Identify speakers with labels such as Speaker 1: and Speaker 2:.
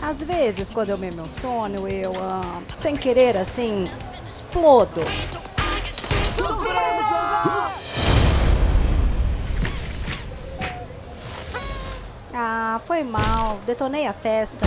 Speaker 1: Às vezes, quando eu me emociono, eu, ah, sem querer, assim, explodo. Ah, foi mal. Detonei a festa.